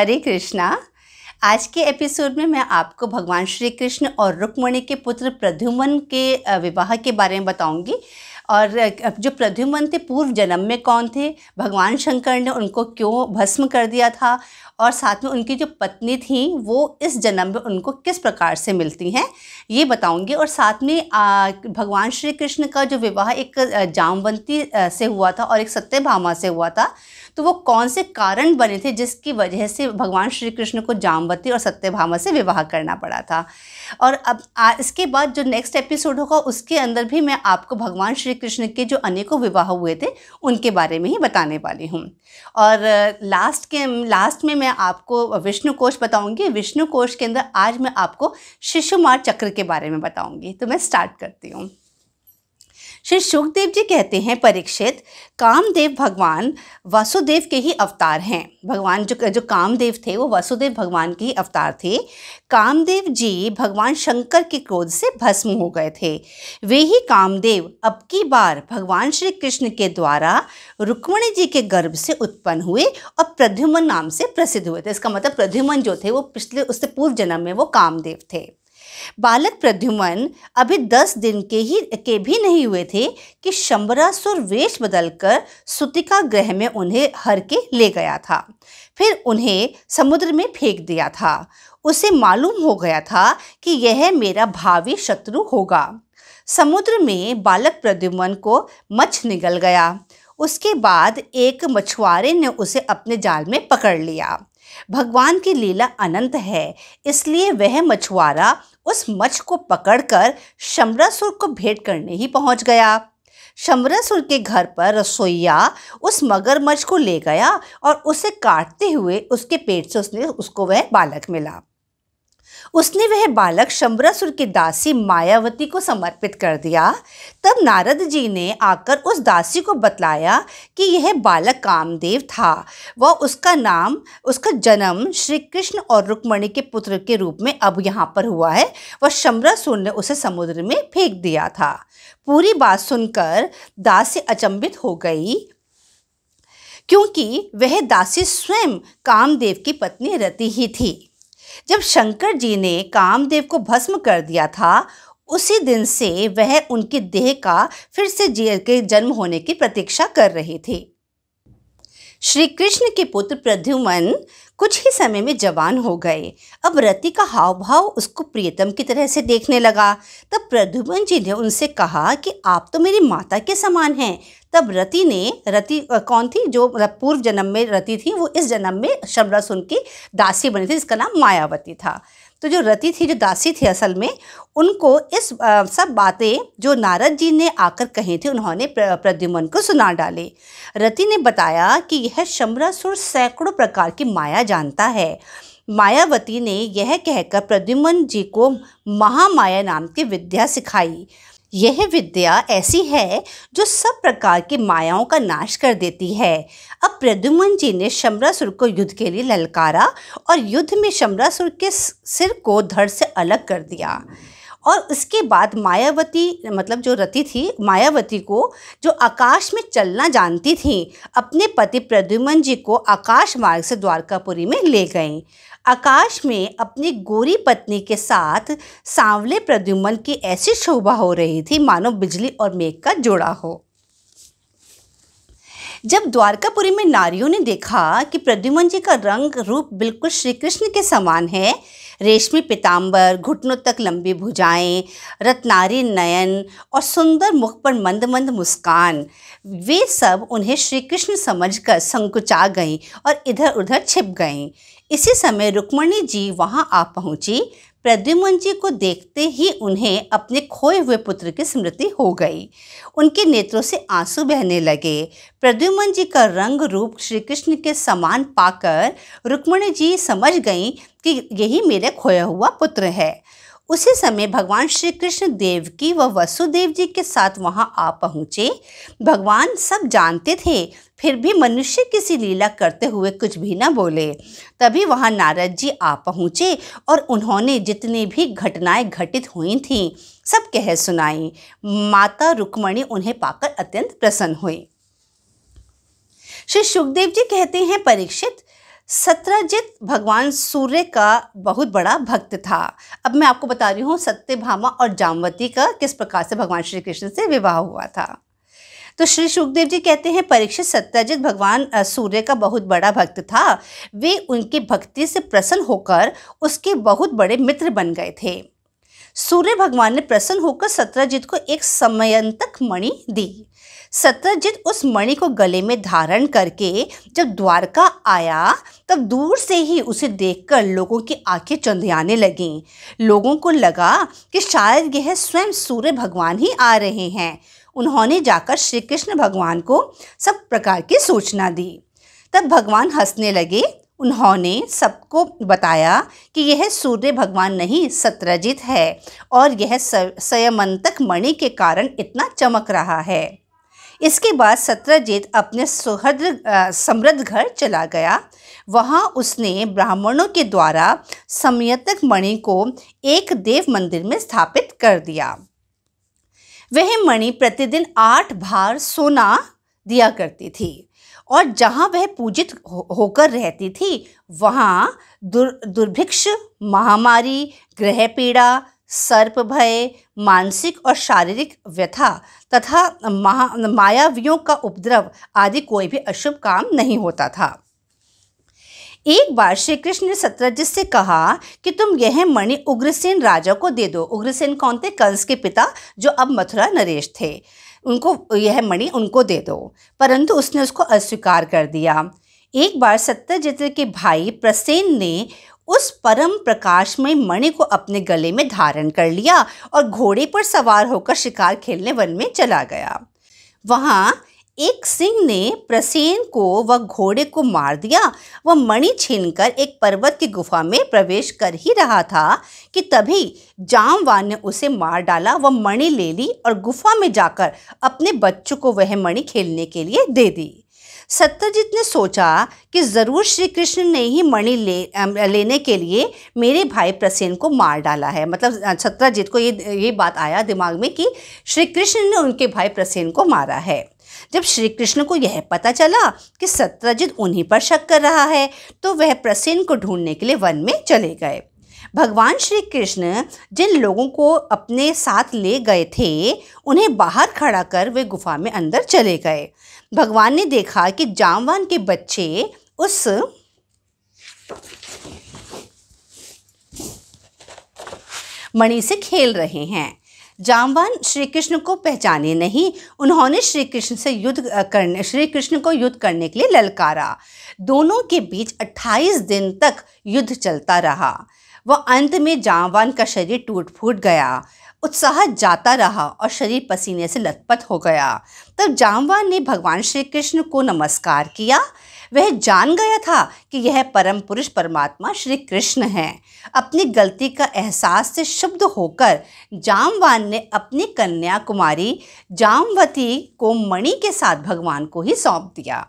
हरे कृष्णा। आज के एपिसोड में मैं आपको भगवान श्री कृष्ण और रुक्मणी के पुत्र प्रद्युमन के विवाह के बारे में बताऊँगी। और जो प्रद्युमन थे, पूर्व जन्म में कौन थे? भगवान शंकर ने उनको क्यों भस्म कर दिया था? और साथ में उनकी जो पत्नी थी, वो इस जन्म में उनको किस प्रकार से मिलती हैं? ये बताऊँगी। और साथ में भगवान श्री कृष्ण का जो विवाह एक जामवंती से हुआ था और एक सत्यभामा से हुआ था तो वो कौन से कारण बने थे जिसकी वजह से भगवान श्री कृष्ण को जामवती और सत्यभामा से विवाह करना पड़ा था? और अब आ, इसके बाद जो नेक्स्ट एपिसोड होगा उसके अंदर भी मैं आपको भगवान श्री कृष्ण के जो अनेकों विवाह हुए थे उनके बारे में ही बताने वाली हूँ। और लास्ट के लास्ट में मैं आपको विष्णु कोश बताऊँगी। विष्णु कोश के अंदर आज मैं आपको शिशुमार चक्र के बारे में बताऊँगी। तो मैं स्टार्ट करती हूँ। श्री सुखदेव जी कहते हैं, परीक्षित, कामदेव भगवान वासुदेव के ही अवतार हैं। भगवान जो जो कामदेव थे, वो वासुदेव भगवान के ही अवतार थे। कामदेव जी भगवान शंकर के क्रोध से भस्म हो गए थे। वे ही कामदेव अब की बार भगवान श्री कृष्ण के द्वारा रुक्मणी जी के गर्भ से उत्पन्न हुए और प्रद्युमन नाम से प्रसिद्ध हुए थे। इसका मतलब प्रद्युमन जो थे, वो पिछले, उससे पूर्व जन्म में वो कामदेव थे। बालक प्रद्युमन अभी दस दिन के ही, के भी नहीं हुए थे कि शंबरासुर वेश बदलकर सुतिका ग्रह में उन्हें हर के ले गया था। फिर उन्हें समुद्र में फेंक दिया था। उसे मालूम हो गया था कि यह मेरा भावी शत्रु होगा। समुद्र में बालक प्रद्युमन को मच्छ निगल गया। उसके बाद एक मछुआरे ने उसे अपने जाल में पकड़ लिया। भगवान की लीला अनंत है। इसलिए वह मछुआरा उस मछ को पकड़कर शमरासुर को भेंट करने ही पहुँच गया। शमरासुर के घर पर रसोईया उस मगरमच्छ को ले गया और उसे काटते हुए उसके पेट से उसने, उसको वह बालक मिला। उसने वह बालक शंबरासुर की दासी मायावती को समर्पित कर दिया। तब नारद जी ने आकर उस दासी को बतलाया कि यह बालक कामदेव था। वह उसका नाम, उसका जन्म श्री कृष्ण और रुक्मणी के पुत्र के रूप में अब यहाँ पर हुआ है। वह शंबरासुर ने उसे समुद्र में फेंक दिया था। पूरी बात सुनकर दासी अचंभित हो गई। क्योंकि वह दासी स्वयं कामदेव की पत्नी रति ही थी। जब शंकर जी ने कामदेव को भस्म कर दिया था, उसी दिन से वह उनके देह का फिर से जी के जन्म होने की प्रतीक्षा कर रही थी। श्री कृष्ण के पुत्र प्रद्युमन कुछ ही समय में जवान हो गए। अब रति का हाव भाव उसको प्रियतम की तरह से देखने लगा। तब प्रद्युमन जी ने उनसे कहा कि आप तो मेरी माता के समान हैं। तब रति ने, रति कौन थी जो पूर्व जन्म में रति थी, वो इस जन्म में शमरासुन की दासी बनी थी, जिसका नाम मायावती था। तो जो रति थी जो दासी थी असल में उनको इस आ, सब बातें जो नारद जी ने आकर कहे थे उन्होंने प्रद्युमन को सुना डाले। रति ने बताया कि यह शमरासुर सैकड़ों प्रकार की माया जानता है। मायावती ने यह कहकर प्रद्युमन जी को महामाया नाम की विद्या सिखाई। यह विद्या ऐसी है जो सब प्रकार की मायाओं का नाश कर देती है। अब प्रद्युमन जी ने शमरासुर को युद्ध के लिए ललकारा और युद्ध में शमरासुर के सिर को धड़ से अलग कर दिया। और उसके बाद मायावती मतलब जो रति थी, मायावती को, जो आकाश में चलना जानती थी, अपने पति प्रद्युमन जी को आकाश मार्ग से द्वारकापुरी में ले गई। आकाश में अपनी गोरी पत्नी के साथ सांवले प्रद्युमन की ऐसी शोभा हो रही थी, मानो बिजली और मेघ का जोड़ा हो। जब द्वारकापुरी में नारियों ने देखा कि प्रद्युमन जी का रंग रूप बिल्कुल श्री कृष्ण के समान है, रेशमी पिताम्बर, घुटनों तक लंबी भुजाएँ, रत्नारी नयन और सुंदर मुख पर मंद मंद मुस्कान, वे सब उन्हें श्री कृष्ण समझकर संकुचा गईं और इधर उधर छिप गईं। इसी समय रुक्मणी जी वहाँ आ पहुँची। प्रद्युमन जी को देखते ही उन्हें अपने खोए हुए पुत्र की स्मृति हो गई। उनके नेत्रों से आँसू बहने लगे। प्रद्युमन जी का रंग रूप श्री कृष्ण के समान पाकर रुक्मणी जी समझ गईं कि यही मेरे खोया हुआ पुत्र है। उसी समय भगवान श्री कृष्ण देव की व वसुदेव जी के साथ वहाँ आ पहुँचे। भगवान सब जानते थे, फिर भी मनुष्य किसी लीला करते हुए कुछ भी न बोले। तभी वहाँ नारद जी आ पहुँचे और उन्होंने जितनी भी घटनाएँ घटित हुई थीं, सब कह सुनाई। माता रुक्मणी उन्हें पाकर अत्यंत प्रसन्न हुई। श्री सुखदेव जी कहते हैं, परीक्षित सत्रजित भगवान सूर्य का बहुत बड़ा भक्त था। अब मैं आपको बता रही हूँ, सत्यभामा और जामवती का किस प्रकार से भगवान श्री कृष्ण से विवाह हुआ था। तो श्री सुखदेव जी कहते हैं, परीक्षित सत्यजित भगवान सूर्य का बहुत बड़ा भक्त था। वे उनकी भक्ति से प्रसन्न होकर उसके बहुत बड़े मित्र बन गए थे। सूर्य भगवान ने प्रसन्न होकर सत्यजित को एक समयंतक मणि दी। सत्यजित उस मणि को गले में धारण करके जब द्वारका आया, तब दूर से ही उसे देखकर लोगों की आँखें चंदियाने लगीं। लोगों को लगा कि शायद यह स्वयं सूर्य भगवान ही आ रहे हैं। उन्होंने जाकर श्री कृष्ण भगवान को सब प्रकार की सूचना दी। तब भगवान हंसने लगे उन्होंने सबको बताया कि यह सूर्य भगवान नहीं सत्रजित है और यह संयमंतक मणि के कारण इतना चमक रहा है। इसके बाद सत्रजीत अपने सुहृद समृद्ध घर चला गया। वहाँ उसने ब्राह्मणों के द्वारा समयतक मणि को एक देव मंदिर में स्थापित कर दिया। वह मणि प्रतिदिन आठ भार सोना दिया करती थी। और जहाँ वह पूजित होकर रहती थी, वहाँ दुर, दुर्भिक्ष, महामारी, ग्रह पीड़ा, सर्प भय, मानसिक और शारीरिक व्यथा तथा महा, मायावियों का उपद्रव आदि कोई भी अशुभ काम नहीं होता था। एक बार श्री कृष्ण ने सत्यजित से कहा कि तुम यह मणि उग्रसेन राजा को दे दो। उग्रसेन कौन थे? कंस के पिता, जो अब मथुरा नरेश थे। उनको, यह मणि उनको दे दो। परंतु उसने उसको अस्वीकार कर दिया। एक बार सत्यजित के भाई प्रसेन ने उस परम प्रकाश में मणि को अपने गले में धारण कर लिया और घोड़े पर सवार होकर शिकार खेलने वन में चला गया। वहाँ एक सिंह ने प्रसेन को व घोड़े को मार दिया। वह मणि छीनकर एक पर्वत की गुफा में प्रवेश कर ही रहा था कि तभी जामवान ने उसे मार डाला। वह मणि ले ली और गुफा में जाकर अपने बच्चों को वह मणि खेलने के लिए दे दी। सत्यजित ने सोचा कि ज़रूर श्री कृष्ण ने ही मणि ले लेने के लिए मेरे भाई प्रसेन को मार डाला है। मतलब सत्यजित को ये ये बात आया दिमाग में कि श्री कृष्ण ने उनके भाई प्रसेन को मारा है। जब श्री कृष्ण को यह पता चला कि सत्यजित उन्हीं पर शक कर रहा है तो वह प्रसेन को ढूँढने के लिए वन में चले गए। भगवान श्री कृष्ण जिन लोगों को अपने साथ ले गए थे, उन्हें बाहर खड़ा कर वे गुफा में अंदर चले गए। भगवान ने देखा कि जामवान के बच्चे उस मणि से खेल रहे हैं। जामवान श्री कृष्ण को पहचाने नहीं, उन्होंने श्री कृष्ण से युद्ध करने श्री कृष्ण को युद्ध करने के लिए ललकारा। दोनों के बीच 28 दिन तक युद्ध चलता रहा। वह अंत में जामवान का शरीर टूट फूट गया। उत्साह जाता रहा और शरीर पसीने से लथपथ हो गया। तब जामवान ने भगवान श्री कृष्ण को नमस्कार किया। वह जान गया था कि यह परम पुरुष परमात्मा श्री कृष्ण हैं। अपनी गलती का एहसास से शुद्ध होकर जामवान ने अपनी कन्या कुमारी जामवती को मणि के साथ भगवान को ही सौंप दिया।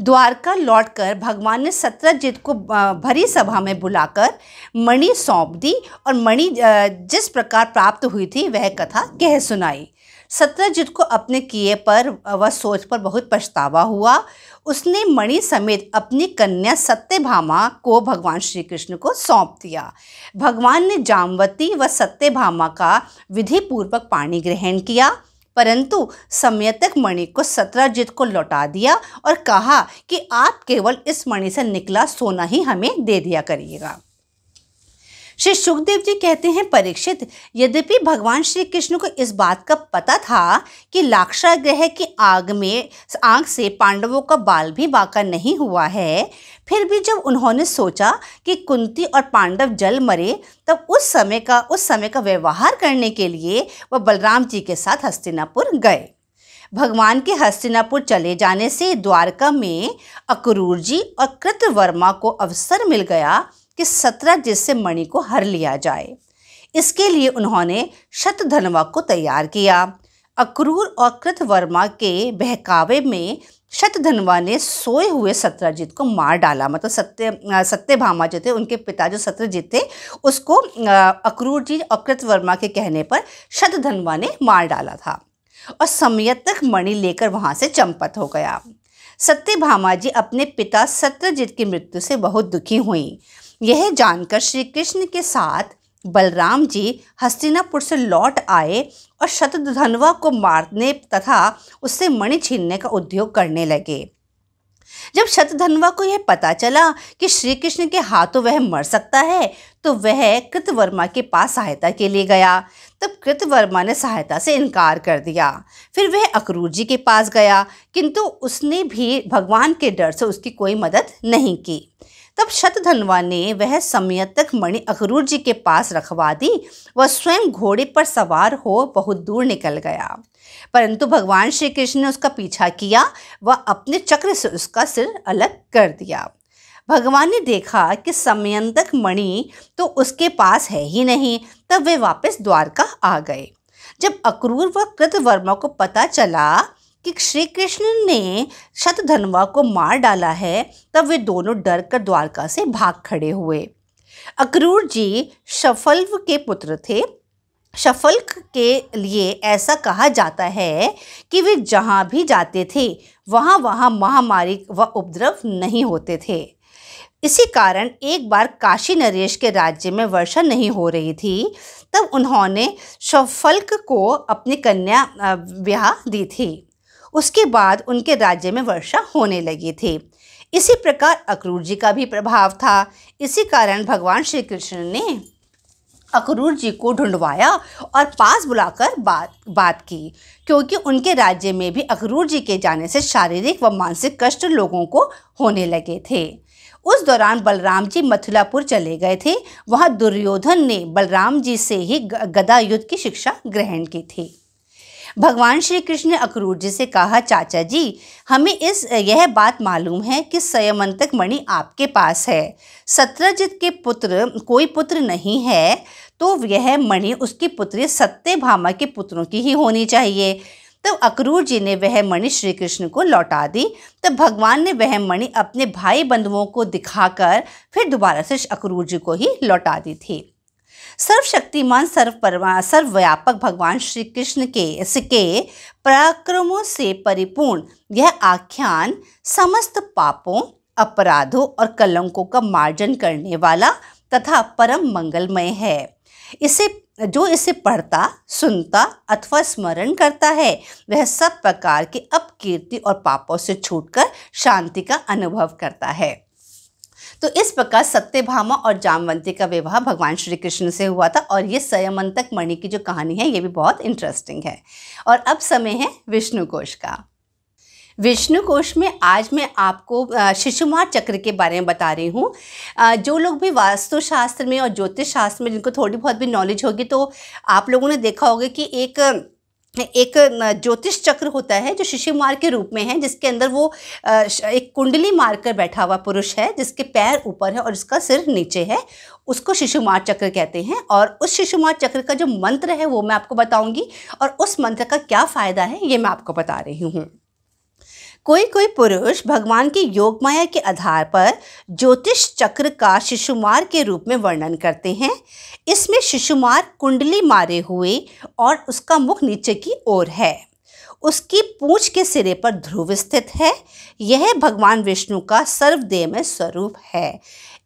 द्वारका लौटकर भगवान ने सत्रजित को भरी सभा में बुलाकर मणि सौंप दी और मणि जिस प्रकार प्राप्त हुई थी, वह कथा कह सुनाई। सत्रजित को अपने किए पर व सोच पर बहुत पछतावा हुआ। उसने मणि समेत अपनी कन्या सत्यभामा को भगवान श्री कृष्ण को सौंप दिया। भगवान ने जामवती व सत्यभामा का विधि पूर्वक पाणी ग्रहण किया। परंतु सम्यतक मणि को सत्राजीत को लौटा दिया और कहा कि आप केवल इस मणि से निकला, सोना ही हमें दे दिया करिएगा। श्री सुखदेव जी कहते हैं परीक्षित, यद्यपि भगवान श्री कृष्ण को इस बात का पता था कि लाक्षा ग्रह की आग में, आग से पांडवों का बाल भी बाका नहीं हुआ है, फिर भी जब उन्होंने सोचा कि कुंती और पांडव जल मरे, तब उस समय का, उस समय का व्यवहार करने के लिए वह बलराम जी के साथ हस्तिनापुर गए। भगवान के हस्तिनापुर चले जाने से द्वारका में अक्रूर जी और कृतवर्मा को अवसर मिल गया कि सत्रह जिससे मणि को हर लिया जाए। इसके लिए उन्होंने शतधनवा को तैयार किया। अक्रूर और कृतवर्मा के बहकावे में शतधनवा ने सोए हुए सत्यजीत को मार डाला। मतलब सत्य सत्यभामा जो थे, उनके पिता जो सत्यजीत थे, उसको अक्रूर जी और कृतवर्मा के कहने पर शतधनवा ने मार डाला था और समयत तक मणि लेकर वहाँ से चंपत हो गया। सत्यभामा जी अपने पिता सत्यजीत की मृत्यु से बहुत दुखी हुई। यह जानकर श्री कृष्ण के साथ बलराम जी हस्तिनापुर से लौट आए और शतधनवा को मारने तथा उससे मणि छीनने का उद्योग करने लगे। जब शतधनवा को यह पता चला कि श्री कृष्ण के हाथों वह मर सकता है तो वह कृतवर्मा के पास सहायता के लिए गया। तब कृतवर्मा ने सहायता से इनकार कर दिया। फिर वह अक्रूर जी के पास गया, किंतु उसने भी भगवान के डर से उसकी कोई मदद नहीं की। तब शतधनवा ने वह समय तक मणि अक्रूर जी के पास रखवा दी, वह स्वयं घोड़े पर सवार हो बहुत दूर निकल गया। परंतु भगवान श्री कृष्ण ने उसका पीछा किया व अपने चक्र से उसका सिर अलग कर दिया। भगवान ने देखा कि समयंतक मणि तो उसके पास है ही नहीं, तब वे वापस द्वारका आ गए। जब अक्रूर व कृतवर्मा को पता चला कि श्री कृष्ण ने शतधनवा को मार डाला है, तब वे दोनों डर कर द्वारका से भाग खड़े हुए। अक्रूर जी शफल्व के पुत्र थे शफल्क के लिए ऐसा कहा जाता है कि वे जहाँ भी जाते थे, वहाँ वहाँ महामारी व उपद्रव नहीं होते थे। इसी कारण एक बार काशी नरेश के राज्य में वर्षा नहीं हो रही थी, तब उन्होंने शफल्क को अपनी कन्या ब्याह दी थी। उसके बाद उनके राज्य में वर्षा होने लगी थी। इसी प्रकार अक्रूर जी का भी प्रभाव था। इसी कारण भगवान श्री कृष्ण ने अक्रूर जी को ढूंढवाया और पास बुलाकर बात बात की, क्योंकि उनके राज्य में भी अक्रूर जी के जाने से शारीरिक व मानसिक कष्ट लोगों को होने लगे थे। उस दौरान बलराम जी मथुरापुर चले गए थे। वहाँ दुर्योधन ने बलराम जी से ही गदा युद्ध की शिक्षा ग्रहण की थी। भगवान श्री कृष्ण ने अक्रूर जी से कहा, चाचा जी, हमें इस, यह बात मालूम है कि संयमंतक मणि आपके पास है। सत्रजित के पुत्र, कोई पुत्र नहीं है तो यह मणि उसकी पुत्री सत्यभामा के पुत्रों की ही होनी चाहिए। तब अक्रूर जी ने वह मणि श्री कृष्ण को लौटा दी। तब भगवान ने वह मणि अपने भाई बंधुओं को दिखाकर फिर दोबारा से अक्रूर जी को ही लौटा दी थी। सर्वशक्तिमान सर्व सर्वव्यापक भगवान श्री कृष्ण के, इसके पराक्रमों से परिपूर्ण यह आख्यान समस्त पापों, अपराधों और कलंकों का मार्जन करने वाला तथा परम मंगलमय है। इसे, जो इसे पढ़ता, सुनता अथवा स्मरण करता है, वह सब प्रकार के अपकीर्ति और पापों से छूटकर शांति का अनुभव करता है। तो इस प्रकार सत्यभामा और जामवंती का विवाह भगवान श्री कृष्ण से हुआ था और ये सयमंतक मणि की जो कहानी है, ये भी बहुत इंटरेस्टिंग है। और अब समय है विष्णु कोश का। विष्णु कोश में आज मैं आपको शिशुमार चक्र के बारे में बता रही हूँ। जो लोग भी वास्तुशास्त्र में और ज्योतिष शास्त्र में जिनको थोड़ी बहुत भी नॉलेज होगी तो आप लोगों ने देखा होगा कि एक एक ज्योतिष चक्र होता है जो शिशु मार के रूप में है, जिसके अंदर वो एक कुंडली मारकर बैठा हुआ पुरुष है, जिसके पैर ऊपर है और उसका सिर नीचे है। उसको शिशुमार चक्र कहते हैं और उस शिशुमार चक्र का जो मंत्र है वो मैं आपको बताऊँगी और उस मंत्र का क्या फ़ायदा है, ये मैं आपको बता रही हूँ। कोई कोई पुरुष भगवान की योग माया के आधार पर ज्योतिष चक्र का शिशुमार के रूप में वर्णन करते हैं। इसमें शिशुमार कुंडली मारे हुए और उसका मुख नीचे की ओर है। उसकी पूंछ के सिरे पर ध्रुव स्थित है। यह भगवान विष्णु का सर्वदेह में स्वरूप है।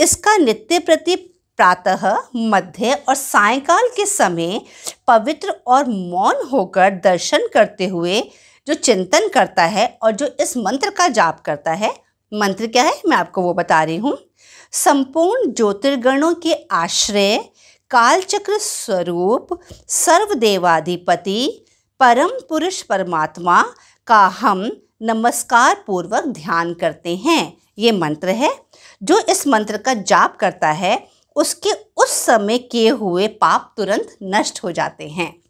इसका नित्य प्रति प्रातः, मध्य और सायकाल के समय पवित्र और मौन होकर दर्शन करते हुए जो चिंतन करता है और जो इस मंत्र का जाप करता है, मंत्र क्या है? मैं आपको वो बता रही हूँ। संपूर्ण ज्योतिर्गणों के आश्रय, कालचक्र स्वरूप, सर्वदेवाधिपति, परम पुरुष परमात्मा का हम नमस्कार पूर्वक ध्यान करते हैं। ये मंत्र है। जो इस मंत्र का जाप करता है, उसके उस समय किए हुए पाप तुरंत नष्ट हो जाते हैं।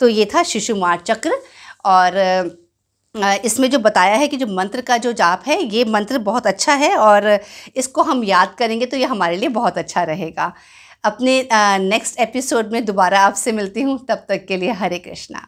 तो ये था शिशुमार चक्र। और इसमें जो बताया है कि जो मंत्र का जो जाप है, ये मंत्र बहुत अच्छा है और इसको हम याद करेंगे तो ये हमारे लिए बहुत अच्छा रहेगा। अपने नेक्स्ट एपिसोड में दोबारा आपसे मिलती हूँ, तब तक के लिए हरे कृष्णा।